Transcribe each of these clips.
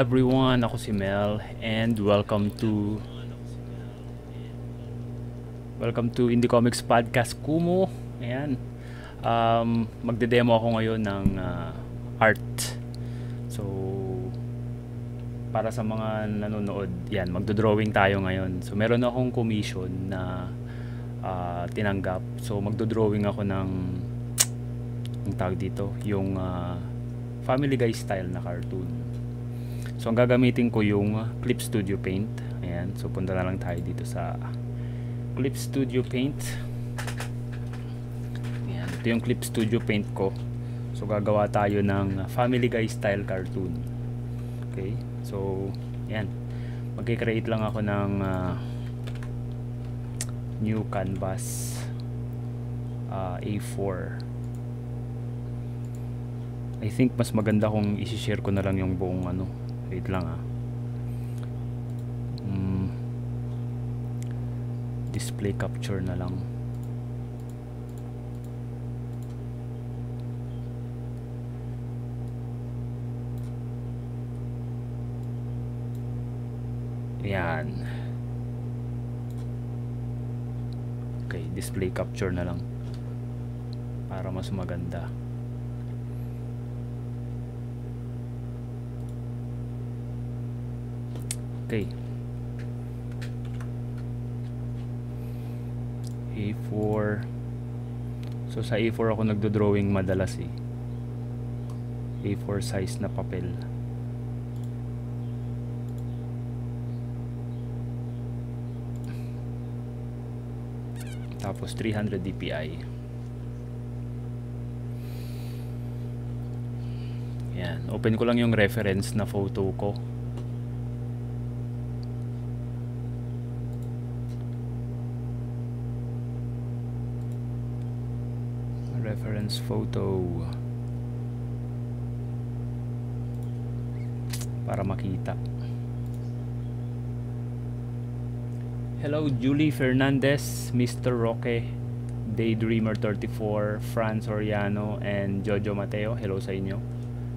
everyone, ako si Mel and welcome to Welcome to Indie Comics Podcast Kumo. Ayan. Um, magde-demo ako ngayon ng uh, art. So para sa mga nanonood, yan, magdo-drawing tayo ngayon. So meron akong commission na uh, tinanggap. So magdo-drawing ako ng ang tawag dito, yung uh, Family Guy style na cartoon. So ang gagamitin ko yung Clip Studio Paint. Ayan, so punta na lang tayo dito sa Clip Studio Paint. Ayan, ito yung Clip Studio Paint ko. So gagawa tayo ng Family Guy style cartoon. Okay? So, ayan. Magki-create lang ako ng uh, new canvas uh, A4 I think mas maganda kung isi-share ko na lang yung buong ano wait lang ah. Mm, display capture na lang. Yan. Okay display capture na lang. Para mas maganda Okay. A4. So sa A4 ako nagdo-drawing madalas eh. A4 size na papel. Tapos 300 dpi. Yan, open ko lang yung reference na photo ko. Reference photo. Para makita. Hello Julie Fernandez Mr. Roque Daydreamer 34 Franz Oriano and Jojo Mateo. Hello sa inyo.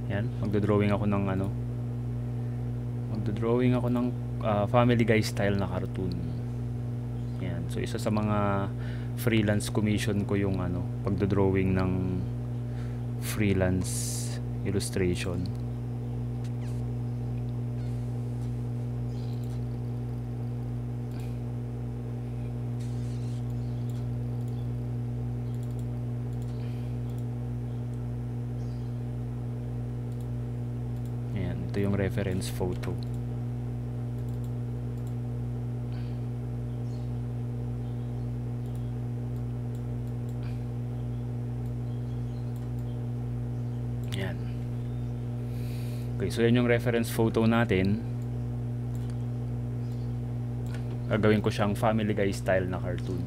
Yan magdodrawing ako ng ano. Magdodrawing ako ng uh, family guy style na cartoon. Yan so isa sa mga freelance commission ko yung ano pagdo-drawing ng freelance illustration. Ayan, ito yung reference photo Yan. Okay, so yan yung reference photo natin. Gagawin ko siyang Family Guy style na cartoon.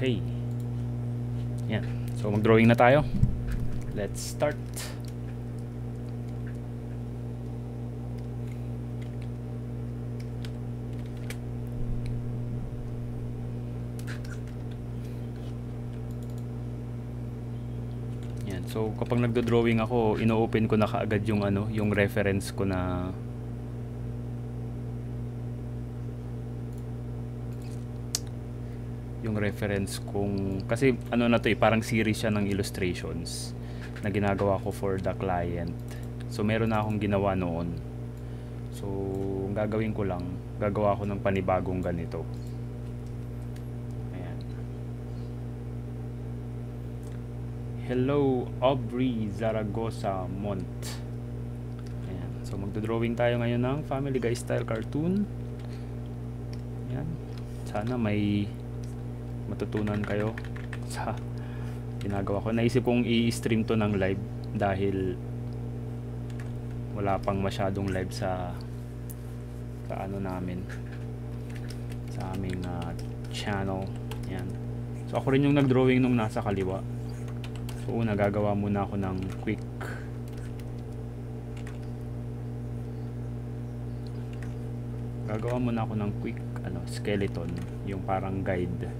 Okay. Yan. So mag-drawing na tayo. Let's start. Yan. So kapag nagdo-drawing ako, ino-open ko na kaagad yung ano, yung reference ko na yung reference kung kasi ano na to eh parang series siya ng illustrations na ginagawa ko for the client. So meron na akong ginawa noon. So ang gagawin ko lang gagawa ko ng panibagong ganito. Ayan. Hello Aubrey Zaragoza Mont. Ayan. So magdo-drawing tayo ngayon ng family guy style cartoon. Ayan. Sana may matutunan kayo sa ginagawa ko. Naisip kong i-stream to ng live dahil wala pang masyadong live sa sa ano namin sa aming uh, channel. Yan. So ako rin yung nag-drawing nung nasa kaliwa. So una gagawa muna ako ng quick gagawa muna ako ng quick ano skeleton yung parang guide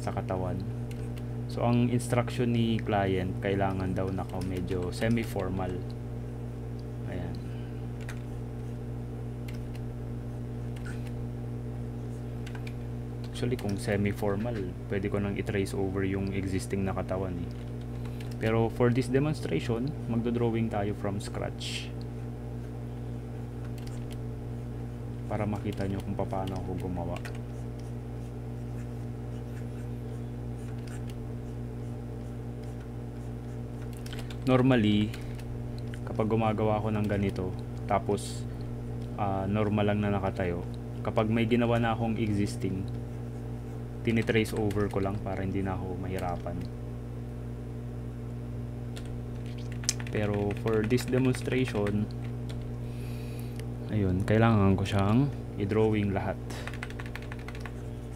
sa katawan. So ang instruction ni client kailangan daw naka medyo semi formal ayan. Actually kung semi formal pwede ko nang i-trace over yung existing na katawan eh. pero for this demonstration magdo-drawing tayo from scratch. Para makita nyo kung paano ako gumawa normally kapag gumagawa ako ng ganito tapos uh, normal lang na nakatayo kapag may ginawa na akong existing tinitrace over ko lang para hindi na ako mahirapan. Pero for this demonstration ayun kailangan ko siyang i-drawing lahat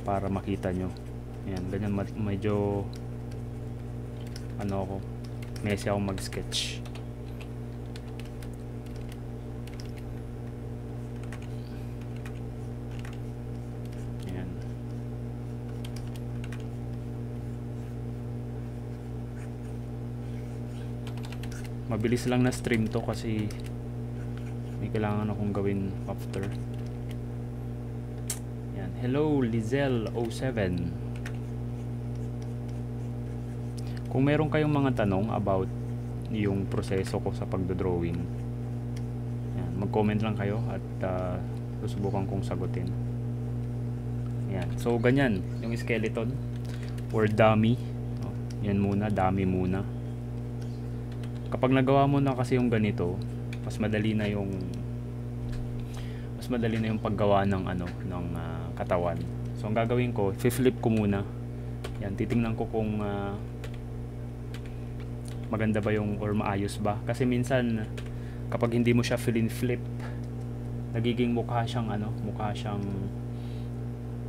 para makita nyo. Ayan ganyan medyo ano ako messy ako mag sketch ayan. Mabilis lang na stream to kasi may kailangan akong gawin after. Yan hello Lizelle 07 kung meron kayong mga tanong about yung proseso ko sa pagdodrawing yan mag comment lang kayo at uh, susubukan kong sagutin. Yan so ganyan yung skeleton or dummy. Oh, yan muna dummy muna. Kapag nagawa mo na kasi yung ganito mas madali na yung mas madali na yung paggawa ng ano ng uh, katawan. So ang gagawin ko flip ko muna. Yan titingnan ko kung uh, maganda ba yung or maayos ba? Kasi minsan kapag hindi mo siya fill in flip nagiging mukha siyang ano mukha siyang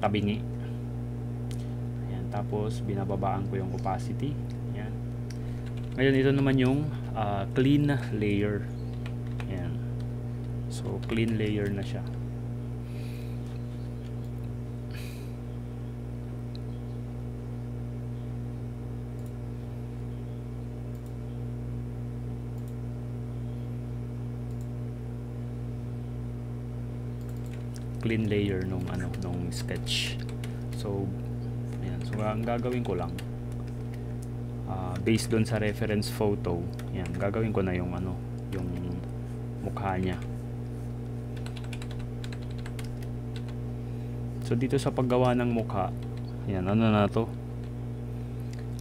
tabingi. Ayan tapos binababaan ko yung opacity. Ayan. Ngayon ito naman yung uh, clean layer. So clean layer na siya. Clean layer nung ano nung sketch. So ayan. So ang gagawin ko lang uh, based doon sa reference photo ayan gagawin ko na yung ano yung mukha niya. So dito sa paggawa ng mukha, yan ano na to?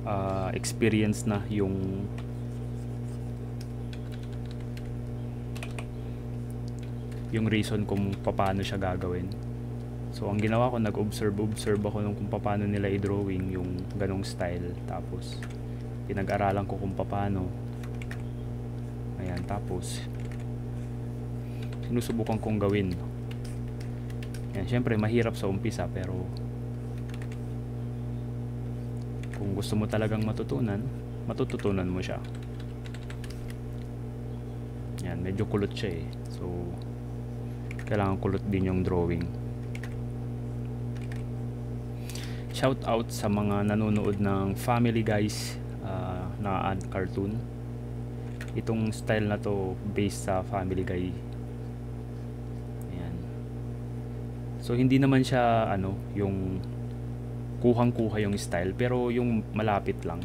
Uh, experience na yung yung reason kung paano siya gagawin. So ang ginawa ko nag-observe observe ako nung kung paano nila i-drawing yung ganong style tapos pinag-aralan ko kung paano. Ayan tapos sinusubukan kong gawin yan, syempre mahirap sa umpisa pero kung gusto mo talagang matutunan, matututunan mo siya. Yan, medyo kulot siya eh. So, kailangan kulot din yung drawing. Shout out sa mga nanonood ng Family Guys uh, na cartoon. Itong style na to based sa Family Guy So hindi naman siya ano, yung kuhang-kuha yung style pero yung malapit lang.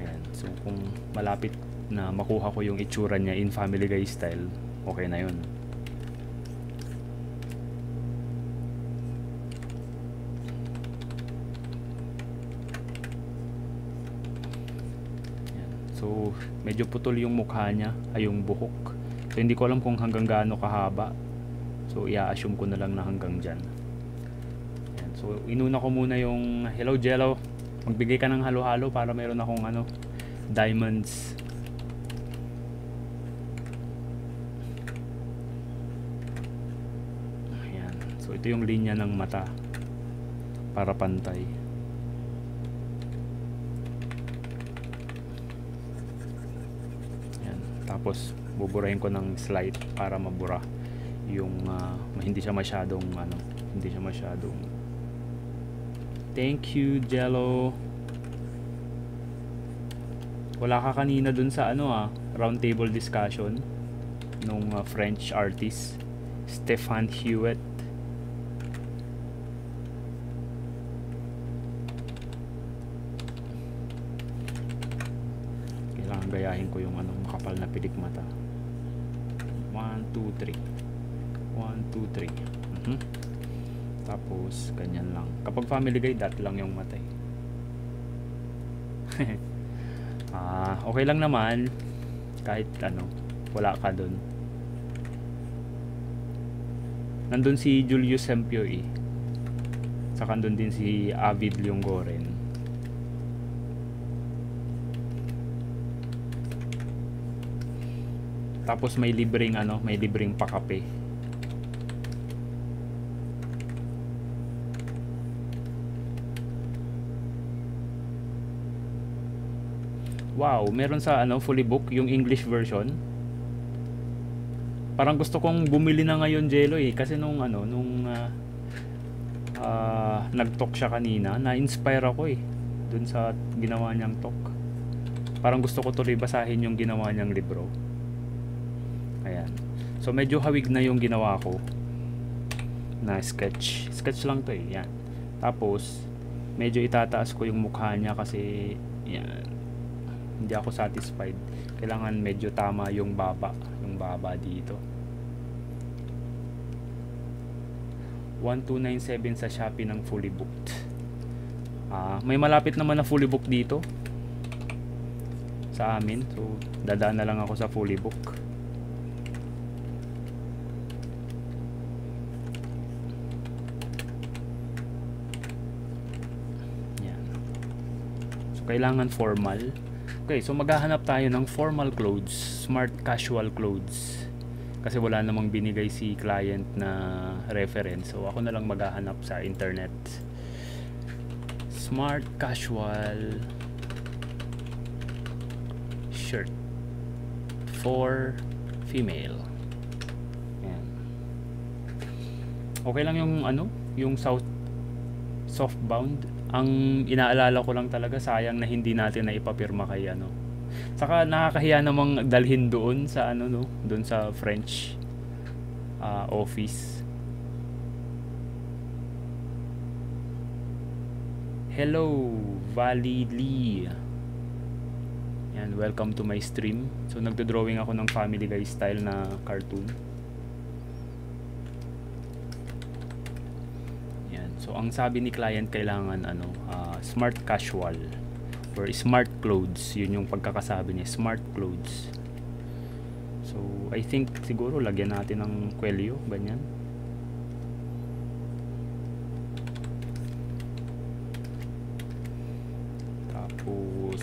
Ayan. So kung malapit na makuha ko yung itsura niya in Family Guy style, okay na 'yun. So, medyo putol yung mukha niya, ay yung buhok. So, hindi ko alam kung hanggang gaano kahaba So, i-assume ko na lang na hanggang dyan. Ayan. So, inuna ko muna yung Hello Jello. Magbigay ka ng halo-halo para meron akong ano, diamonds. Ayan. So, ito yung linya ng mata para pantay. Tapos buburahin ko ng slight para mabura yung uh, hindi siya masyadong ano hindi siya masyadong thank you Jello. Wala ka kanina dun sa ano ah round table discussion nung uh, French artist Stefan Hewitt kailangan gayahin ko yung anong makapal na pilik mata 1, 2, 3 1, 2, 3 uh -huh. tapos ganyan lang. Kapag family guide dot lang yung mata eh. ah okay lang naman. Kahit ano wala ka dun. Nandun si Julius Sempio eh. Saka nandun din si Avid Lyongoren tapos may libreng ano may libreng pakape wow meron sa ano fully book yung English version. Parang gusto kong bumili na ngayon Jello eh. Kasi nung ano nung uh, uh, nag-talk siya kanina na-inspire ako eh dun sa ginawa niyang talk. Parang gusto ko tuloy basahin yung ginawa niyang libro. Ayan. So medyo hawig na yung ginawa ko na sketch. Sketch lang to eh. Yan. Tapos medyo itataas ko yung mukha niya kasi yan hindi ako satisfied. Kailangan medyo tama yung baba yung baba dito. 1297 sa Shopee ng fully booked. Uh, may malapit naman na fully booked dito. Sa amin. So dadaan na lang ako sa fully book. Yan. So kailangan formal Okay, so maghahanap tayo ng formal clothes, smart casual clothes. Kasi wala namang binigay si client na reference. So ako na lang maghahanap sa internet. Smart casual shirt for female. Yan. Okay lang yung ano, yung south softbound ang inaalala ko lang talaga sayang na hindi natin na ipapirma kay ano. Saka nakakahiya namang dalhin doon sa ano no? Doon sa French uh, office. Hello Valley Lee. Yan welcome to my stream. So nagdo-drawing ako ng family guy style na cartoon So ang sabi ni client kailangan ano uh, smart casual or smart clothes. Yun yung pagkakasabi niya, smart clothes. So I think siguro lagyan natin ng kwelyo ganyan. Tapos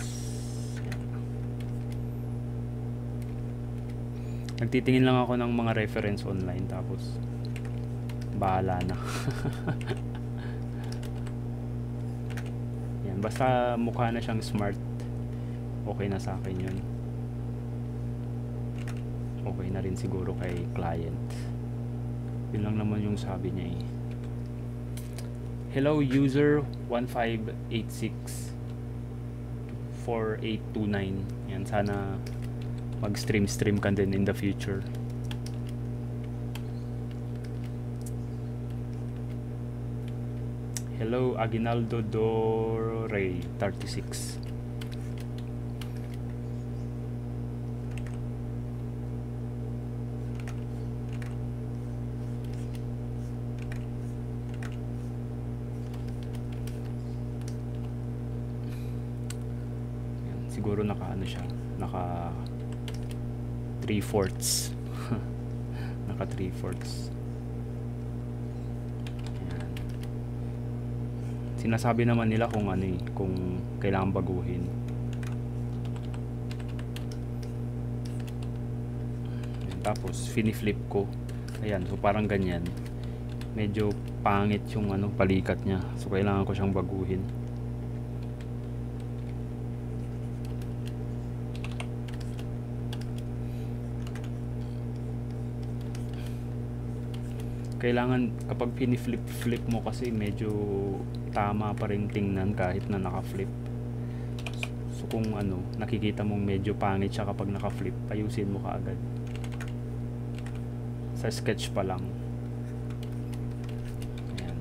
Nagtitingin lang ako ng mga reference online tapos bahala na. yan basta mukha na siyang smart. Okay na sa akin yun. Okay na rin siguro kay client. Yun lang naman yung sabi niya eh. Hello user 1586 4829 yan sana mag stream stream ka din in the future Hello, Aguinaldo Dore 36. siguro naka ano siya naka 3 fourths naka 3 fourths sinasabi naman nila kung ano eh, kung kailangan baguhin. Ayan, tapos fini-flip ko. Ayan so parang ganyan. Medyo pangit yung ano palikat niya. So kailangan ko siyang baguhin kailangan kapag piniflip flip mo kasi medyo tama pa rin tingnan kahit na naka-flip. So kung ano nakikita mong medyo pangit siya kapag naka-flip ayusin mo kaagad. Sa sketch pa lang Ayan.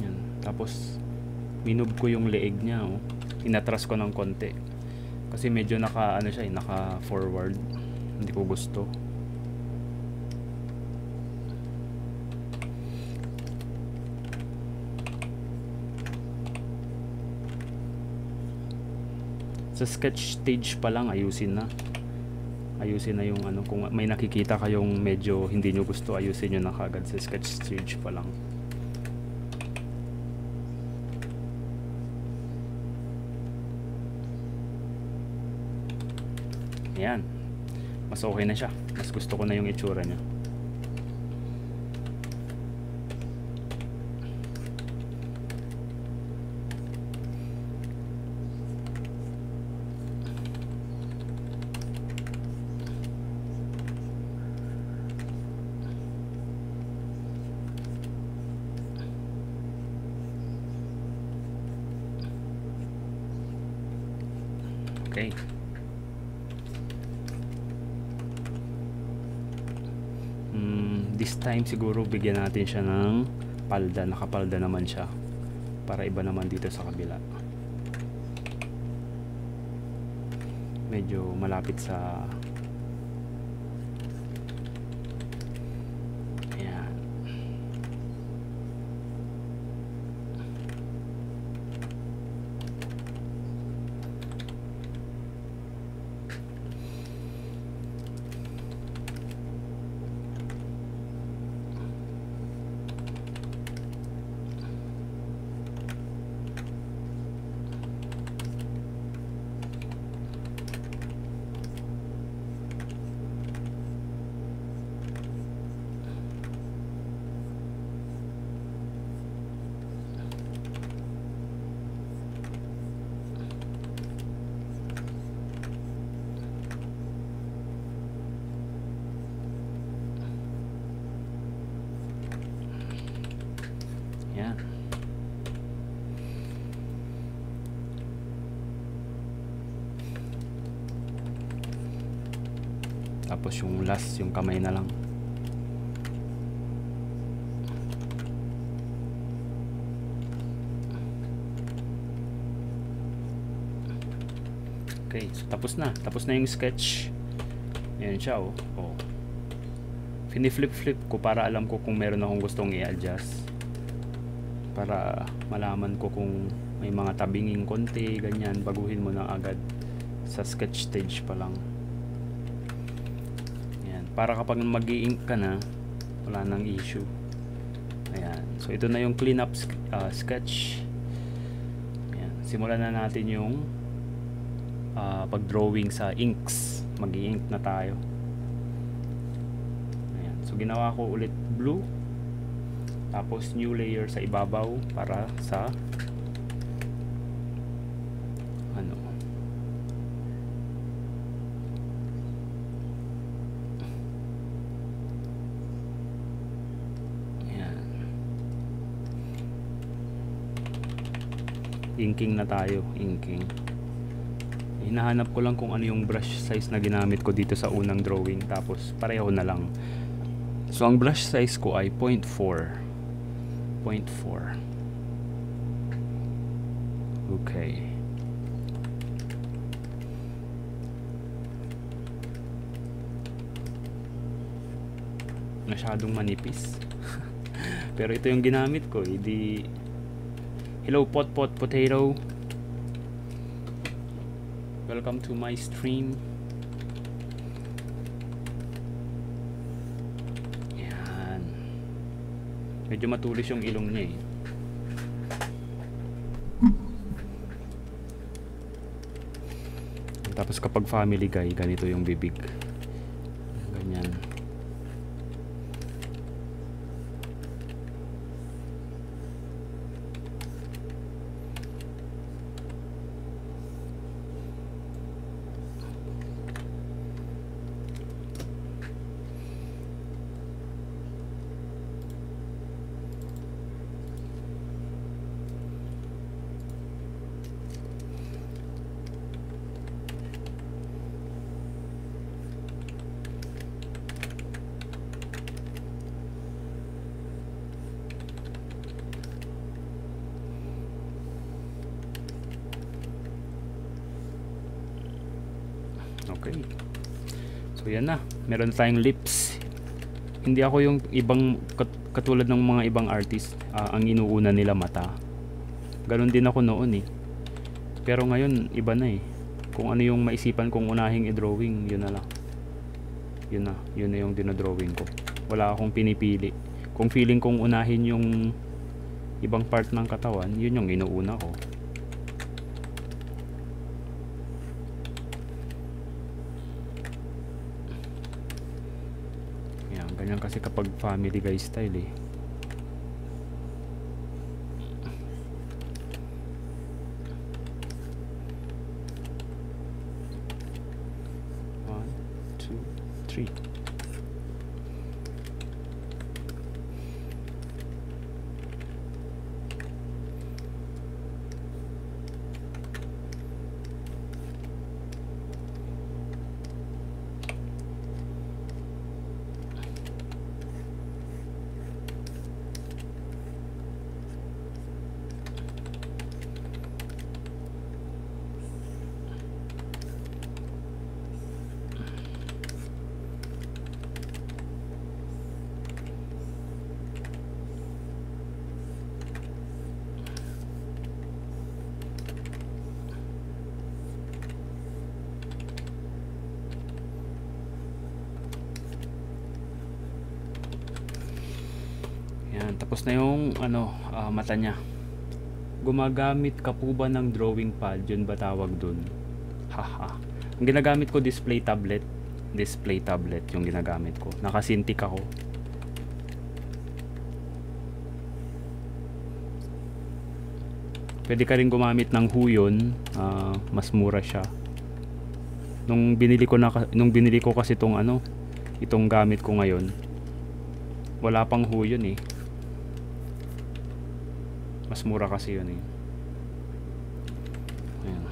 Yan. Tapos minub ko yung leeg niya oh. Inatras ko ng konti. Kasi medyo naka ano siya, eh, naka forward. Hindi ko gusto. Sa sketch stage pa lang ayusin na. Ayusin na yung ano kung may nakikita kayong medyo hindi nyo gusto ayusin nyo na kagad sa sketch stage pa lang. Ayan. Mas okay na siya. Mas gusto ko na yung itsura niya. Okay. Time siguro bigyan natin siya ng palda. Nakapalda naman siya. Para iba naman dito sa kabila. Medyo malapit sa Ayan. Ayan. Tapos yung last, yung kamay na lang. Okay, so tapos na. Tapos na yung sketch. Ayan siya, oh. oh. Fini-flip-flip ko para alam ko kung meron akong gustong i-adjust. Para malaman ko kung may mga tabinging konti, ganyan. Baguhin mo na agad sa sketch stage pa lang. Para kapag mag ink ka na, wala nang issue. Ayan. So, ito na yung clean up uh, sketch. Ayan. Simulan na natin yung uh, pag-drawing sa inks. mag ink na tayo. Ayan. So, ginawa ko ulit blue. Tapos, new layer sa ibabaw para sa ano Ayan. Inking na tayo, inking. Hinahanap ko lang kung ano yung brush size na ginamit ko dito sa unang drawing tapos pareho na lang. So ang brush size ko ay 0.4. 0.4. Okay. Masyadong manipis. Pero ito yung ginamit ko, hindi Hello pot pot potato. Welcome to my stream. Yan. Medyo matulis yung ilong niya eh. Tapos kapag family guy, ganito yung bibig. Ganyan. Okay. So yan na. Meron tayong lips. Hindi ako yung ibang kat- katulad ng mga ibang artist, ah, ang inuuna nila mata. Ganon din ako noon eh. Pero ngayon iba na eh. Kung ano yung maisipan kong unahing i-drawing, yun na lang. Yun na, yun na yung dinodrawing ko. Wala akong pinipili. Kung feeling kong unahin yung ibang part ng katawan, yun yung inuuna ko. Yan, ganyan kasi kapag family guy style eh. One, two, three. Yan, tapos na yung ano, ah, mata niya. Gumagamit ka po ba ng drawing pad? Yun ba tawag dun? Haha. Ang ginagamit ko display tablet. Display tablet yung ginagamit ko. Nakasintik ako. Pwede ka rin gumamit ng Huyon, ah, mas mura siya. Nung binili ko na nung binili ko kasi itong ano, itong gamit ko ngayon. Wala pang Huyon eh. Mas mura kasi yun eh. Ayan.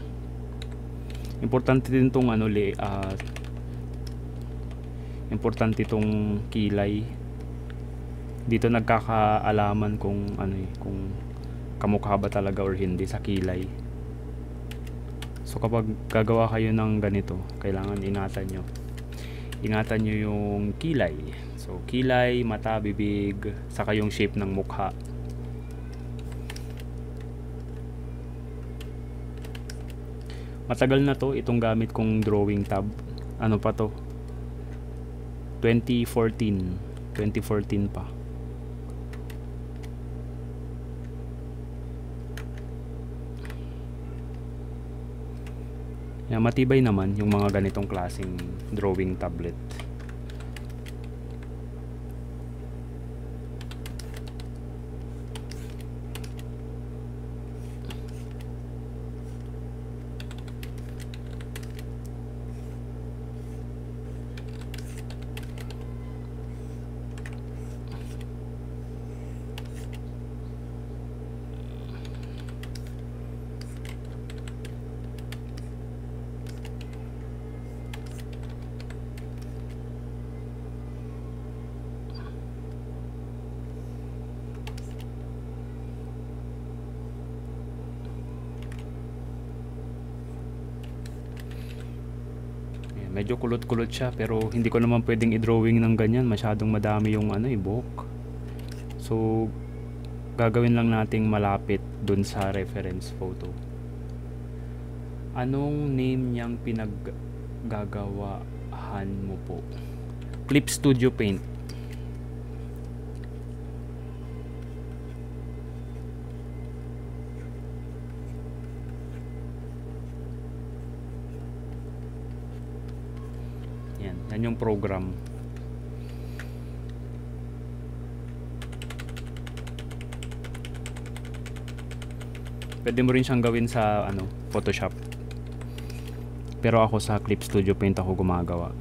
Importante din tong ano li ah, importante tong kilay. Dito nagkakaalaman kung ano eh, kung kamukha ba talaga or hindi sa kilay. So kapag gagawa kayo ng ganito, kailangan ingatan nyo. Ingatan nyo yung kilay. So kilay, mata, bibig, saka yung shape ng mukha. Matagal na to itong gamit kong drawing tab. Ano pa to? 2014. 2014 pa. Yan, matibay naman yung mga ganitong klaseng drawing tablet. Ayan, medyo kulot-kulot siya pero hindi ko naman pwedeng i-drawing ng ganyan. Masyadong madami yung ano, eh, buhok. So, gagawin lang nating malapit dun sa reference photo. Anong name niyang pinaggagawahan mo po? Clip Studio Paint. Yan yung program. Pwede mo rin siyang gawin sa ano Photoshop. Pero ako sa Clip Studio Paint ako gumagawa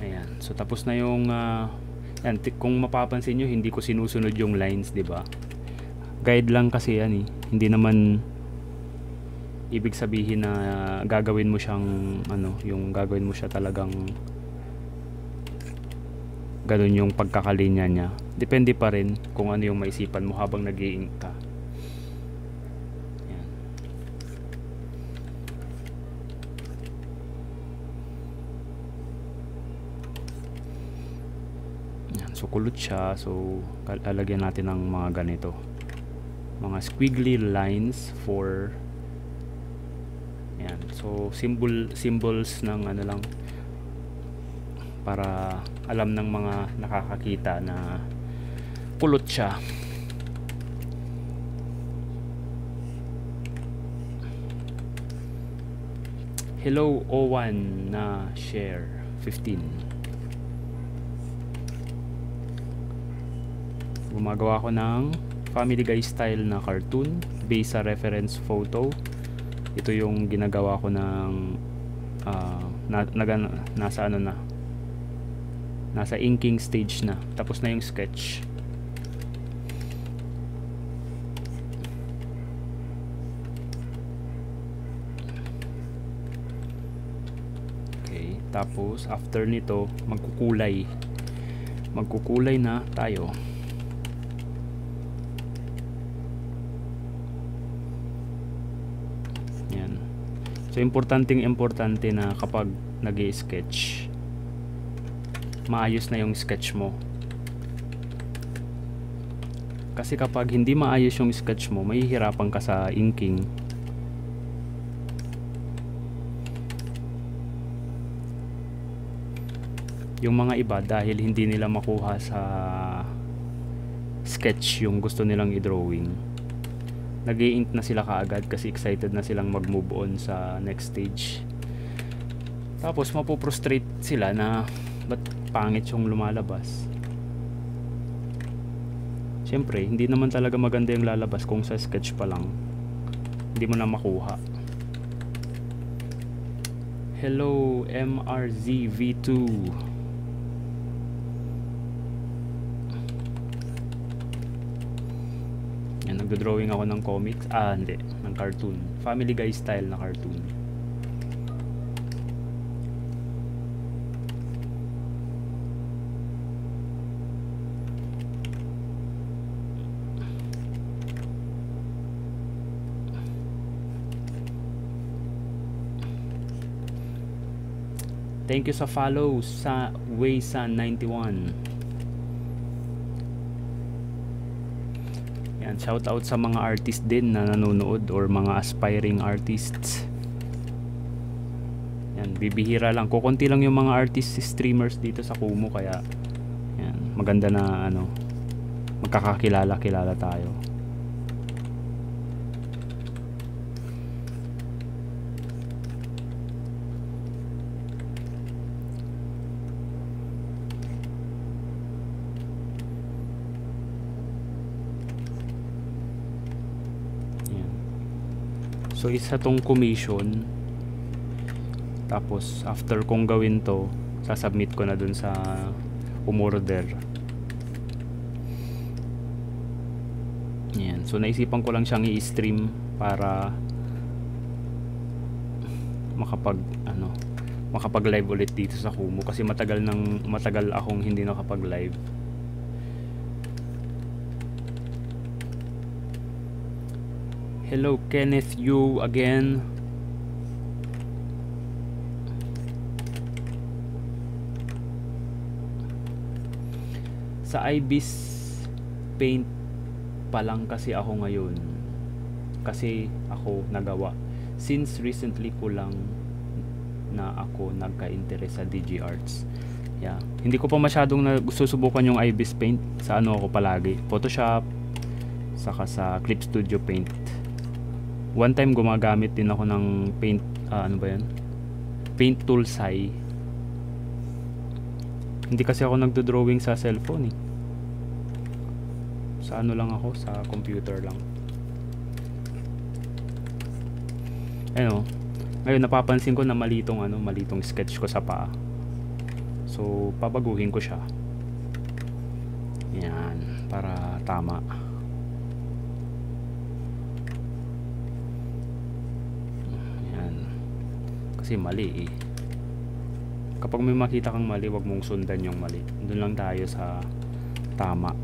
Ayan. So tapos na yung uh, yan, kung mapapansin nyo, hindi ko sinusunod yung lines, 'di ba? Guide lang kasi yan eh. Hindi naman ibig sabihin na uh, gagawin mo siyang ano, yung gagawin mo siya talagang ganun yung pagkakalinya niya. Depende pa rin kung ano yung maisipan mo habang nag ka. So kulot siya. So lalagyan natin ng mga ganito. Mga squiggly lines for Yan. So symbol symbols ng ano lang para alam ng mga nakakakita na kulot siya. Hello Owan na share 15 gumagawa ko ng family guy style na cartoon based sa reference photo. Ito yung ginagawa ko ng uh, na, na, nasa ano na nasa inking stage na. Tapos na yung sketch. Okay tapos after nito magkukulay. Magkukulay na tayo So importanteng importante na kapag nag sketch maayos na yung sketch mo. Kasi kapag hindi maayos yung sketch mo, mahihirapan ka sa inking. Yung mga iba dahil hindi nila makuha sa sketch yung gusto nilang i-drawing nag ink na sila kaagad kasi excited na silang mag move on sa next stage. Tapos mapoprostrate sila na ba't pangit yung lumalabas? Syempre hindi naman talaga maganda yung lalabas kung sa sketch pa lang. Hindi mo na makuha. Hello MRZV2 Nagdo-drawing ako ng comics. Ah, hindi. Ng cartoon. Family Guy style na cartoon. Thank you sa follow sa Waysan91. Shout out sa mga artist din na nanonood or mga aspiring artists. Yan, bibihira lang. Kukunti lang yung mga artist streamers dito sa Kumu kaya yan, maganda na ano magkakakilala-kilala tayo. So isa tong commission. Tapos after kong gawin to, sasubmit ko na dun sa umorder. Yan. So naisipan ko lang siyang i-stream para makapag ano makapag live ulit dito sa Kumu kasi matagal nang matagal akong hindi nakapag live Hello Kenneth you again. Sa Ibis paint pa lang kasi ako ngayon. Kasi ako nagawa. since recently ko lang na ako nagka-interest sa DG Arts. Yeah. Hindi ko pa masyadong nagsusubukan yung IBIS Paint sa ano ako palagi. Photoshop saka sa Clip Studio Paint. One time gumagamit din ako ng paint uh, ano ba 'yan? Paint tool sai. Hindi kasi ako nagdo-drawing sa cellphone eh. Sa ano lang ako, sa computer lang. Ano? Ngayon napapansin ko na malitong ano, malitong sketch ko sa paa. So, pabaguhin ko siya. Yan, para tama. Yan. Kasi mali eh. Kapag may makita kang mali, wag mong sundan yung mali. Doon lang tayo sa tama.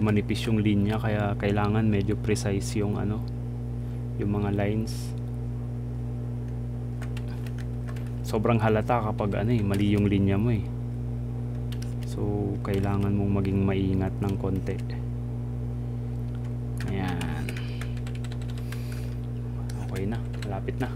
Medyo manipis yung linya kaya kailangan medyo precise yung ano yung mga lines. Sobrang halata kapag ano eh mali yung linya mo eh. So kailangan mong maging maingat ng konti. Ayan. Okay na malapit na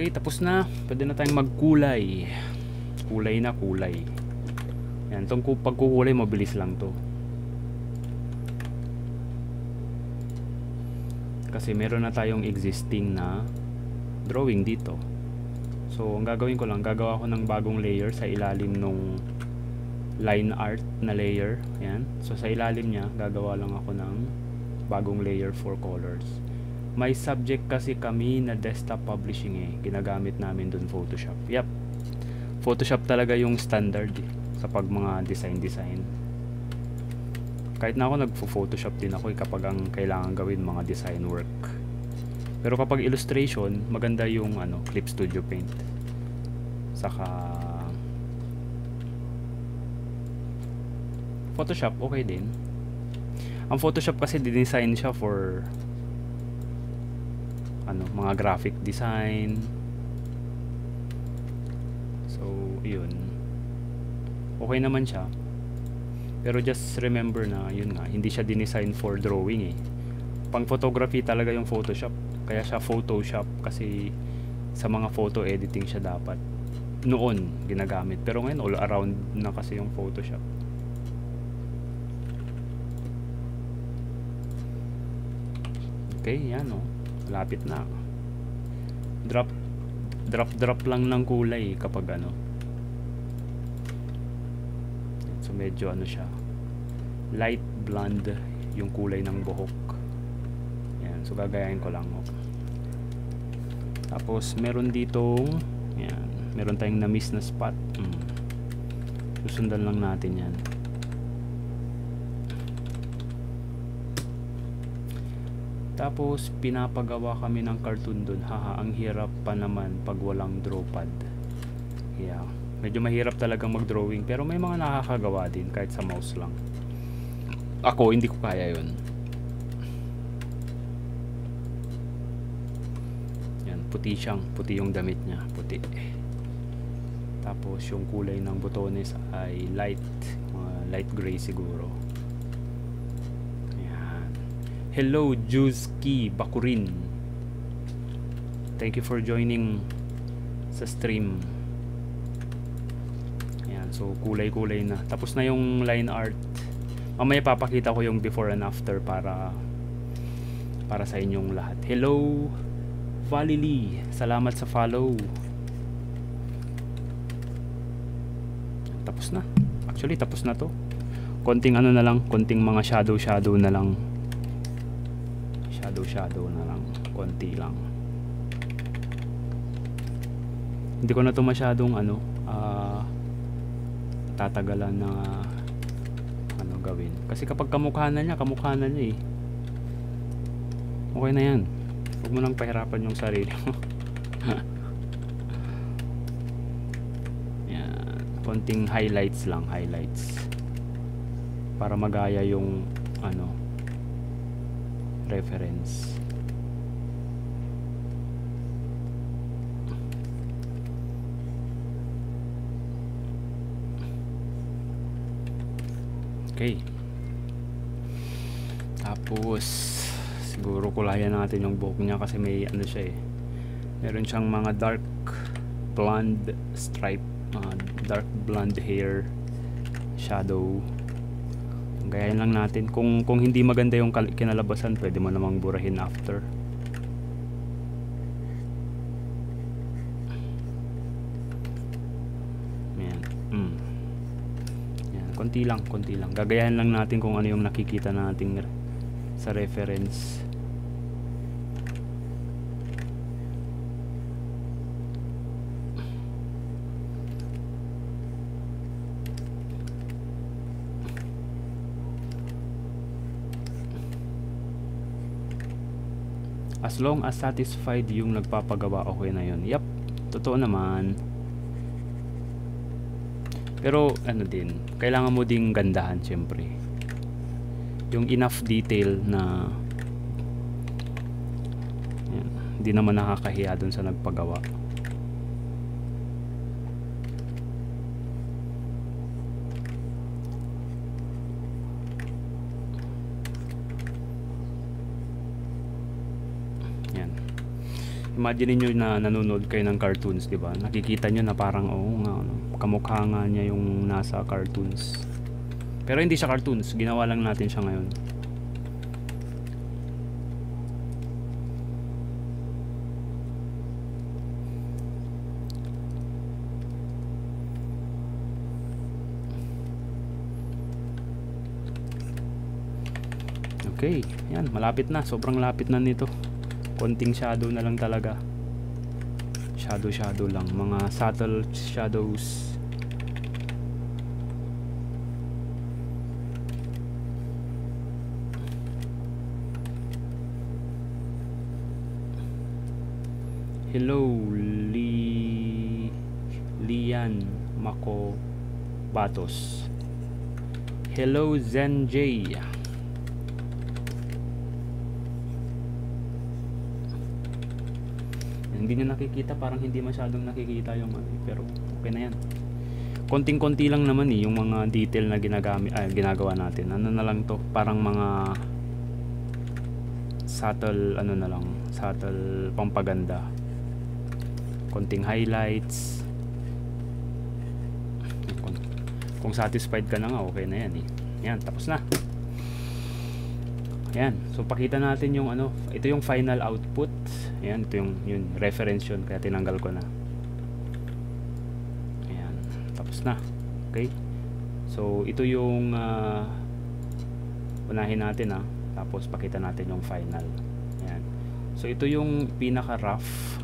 Okay, tapos na. Pwede na tayong magkulay. Kulay na kulay. Yan, itong pagkukulay mabilis lang to. Kasi meron na tayong existing na drawing dito. So, ang gagawin ko lang, gagawa ko ng bagong layer sa ilalim nung line art na layer. Yan. So, sa ilalim niya, gagawa lang ako ng bagong layer for colors may subject kasi kami na desktop publishing eh. Ginagamit namin dun Photoshop. Yep. Photoshop talaga yung standard eh, sa pag mga design design kahit na ako nagpo-photoshop din ako eh, kapag ang kailangan gawin mga design work. Pero kapag illustration maganda yung ano Clip Studio Paint. Saka Photoshop okay din. Ang Photoshop kasi dinesign siya for ano, mga graphic design. So, yun. Okay naman siya. Pero just remember na, yun nga, hindi siya dinesign for drawing eh. Pang photography talaga yung Photoshop. Kaya siya Photoshop kasi sa mga photo editing siya dapat noon ginagamit. Pero ngayon all around na kasi yung Photoshop. Okay, yan oh lapit na drop drop drop lang ng kulay kapag ano. So medyo ano siya. Light blonde yung kulay ng buhok. Yan so gagayahin ko lang okay. tapos meron ditong yan meron tayong na miss na spot. Hmm. susundan lang natin yan Tapos pinapagawa kami ng cartoon doon. Haha, ang hirap pa naman pag walang draw pad. Yeah. Medyo mahirap talagang mag-drawing pero may mga nakakagawa din kahit sa mouse lang. Ako hindi ko kaya 'yon. Yan, puti siyang, puti yung damit niya, puti. Tapos yung kulay ng botones ay light, uh, light gray siguro. Hello, Juzki Bakurin. Thank you for joining sa stream. Ayan, so kulay-kulay na. Tapos na yung line art. Mamaya papakita ko yung before and after para para sa inyong lahat. Hello Lee, salamat sa follow. Tapos na. Actually tapos na to. Konting ano na lang, konting mga shadow shadow na lang. Shadow shadow na lang, konti lang. Hindi ko na to masyadong ano, uh, tatagalan na ano gawin. Kasi kapag kamukha na niya, kamukha na niya eh. Okay na yan. Huwag mo nang pahirapan yung sarili mo. yan. Konting highlights lang, highlights. Para magaya yung ano reference. Okay. Tapos siguro kulayan natin yung buhok niya kasi may ano siya eh. Meron siyang mga dark blonde stripe, uh, dark blonde hair shadow. Gayahin lang natin. Kung kung hindi maganda yung kinalabasan, pwede mo namang burahin after. konti lang konti lang. Gagayahin lang natin kung ano yung nakikita nating sa reference long as satisfied yung nagpapagawa okay na yun. Yep totoo naman. Pero ano din kailangan mo ding gandahan syempre. Yung enough detail na hindi naman nakakahiya dun sa nagpagawa yan imagine niyo na nanonood kayo ng cartoons di ba? Nakikita niyo na parang oh nga ano kamukha nga niya yung nasa cartoons. Pero hindi siya cartoons. Ginawa lang natin siya ngayon. Okay, yan, malapit na. Sobrang lapit na nito. Konting shadow na lang talaga. Shadow shadow lang, mga subtle shadows. Hello, Li Lian Mako Batos. Hello, Zen J. Hindi niyo nakikita, parang hindi masyadong nakikita yung ano, pero okay na yan. Konting-konti lang naman eh, yung mga detail na ginagamit, ay, ginagawa natin. Ano na lang to, parang mga subtle, ano na lang, subtle pampaganda. Konting highlights. Kung, kung satisfied ka na nga okay na yan eh. Yan tapos na. Yan so pakita natin yung ano ito yung final output yan ito yung, yung reference yun kaya tinanggal ko na. Yan tapos na. Okay. So ito yung uh, unahin natin ah. Tapos pakita natin yung final. Yan so ito yung pinaka rough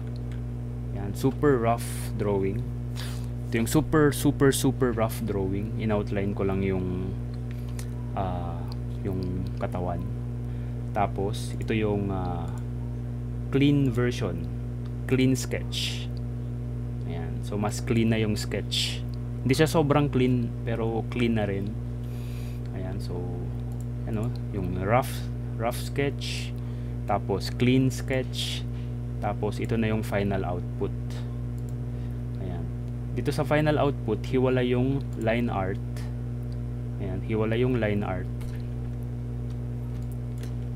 yan, super rough drawing. Ito yung super super super rough drawing. In-outline ko lang yung uh, yung katawan. Tapos ito yung uh, clean version, clean sketch. Ayan, so mas clean na yung sketch. Hindi siya sobrang clean pero clean na rin. Ayan, so ano, yung rough rough sketch, tapos clean sketch, tapos ito na yung final output. Ayan. Dito sa final output hiwala yung line art. Ayan. Hiwala yung line art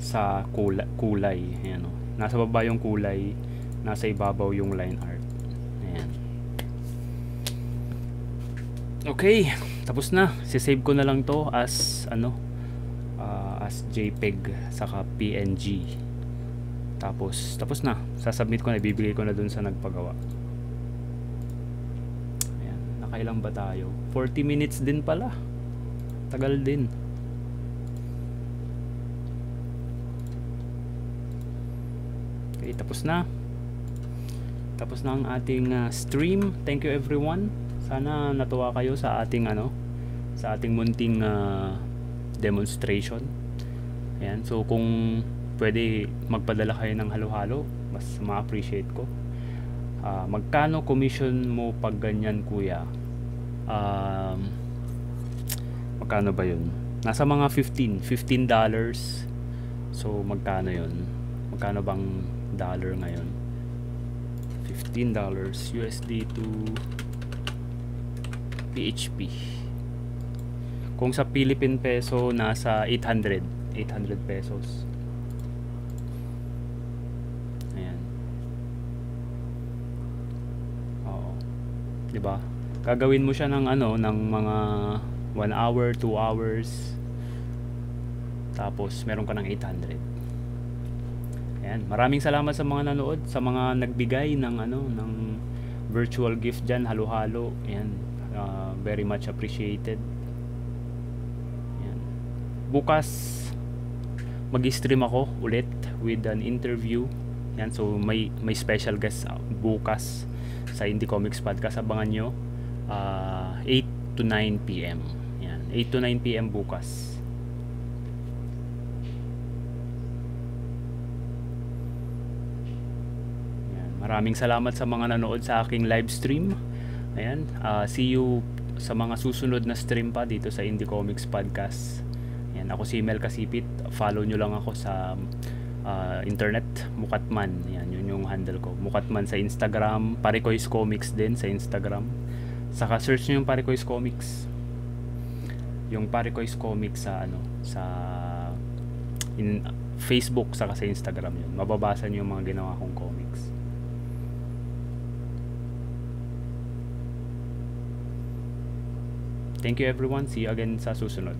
sa kulay, kulay. Ayan o. nasa baba yung kulay nasa ibabaw yung line art ayan okay tapos na sisave ko na lang to as ano uh, as jpeg saka png Tapos, tapos na. Sasubmit ko na, ibibigay ko na dun sa nagpagawa. Ayan, nakailang ba tayo? 40 minutes din pala. Tagal din. Okay, tapos na. Tapos na ang ating uh, stream. Thank you everyone. Sana natuwa kayo sa ating ano, sa ating munting uh, demonstration. Ayan, so kung pwede magpadala kayo ng halo-halo, mas ma-appreciate ko. Uh, magkano commission mo pag ganyan kuya? Um, magkano ba yun? Nasa mga 15, 15 dollars. So magkano yun? Magkano bang dollar ngayon? 15 dollars USD to PHP. Kung sa Philippine peso nasa 800, 800 pesos. Ayan. Oo. 'Di ba? Gagawin mo siya ng ano ng mga 1 hour, 2 hours. Tapos meron ka ng 800. Ayan, maraming salamat sa mga nanood, sa mga nagbigay ng ano ng virtual gift diyan, halo-halo. Ayan, uh, very much appreciated. Ayan. Bukas mag-stream ako ulit with an interview. Yan, so may may special guest bukas sa Indie Comics Podcast. Abangan nyo uh, 8 to 9 p.m. Yan, 8 to 9 p.m. bukas. Yan, maraming salamat sa mga nanood sa aking live stream. Ayan, uh, see you sa mga susunod na stream pa dito sa Indie Comics Podcast. Ayan, ako si Mel Kasipit. Follow nyo lang ako sa uh, internet, Mukatman. Yan, yun yung handle ko. Mukatman sa Instagram, Parikoys Comics din sa Instagram. Saka search nyo yung Parikoys Comics. Yung Parikoys Comics sa ano, sa in Facebook saka sa Instagram yun. Mababasa nyo yung mga ginawa kong comics. Thank you everyone. See you again sa susunod.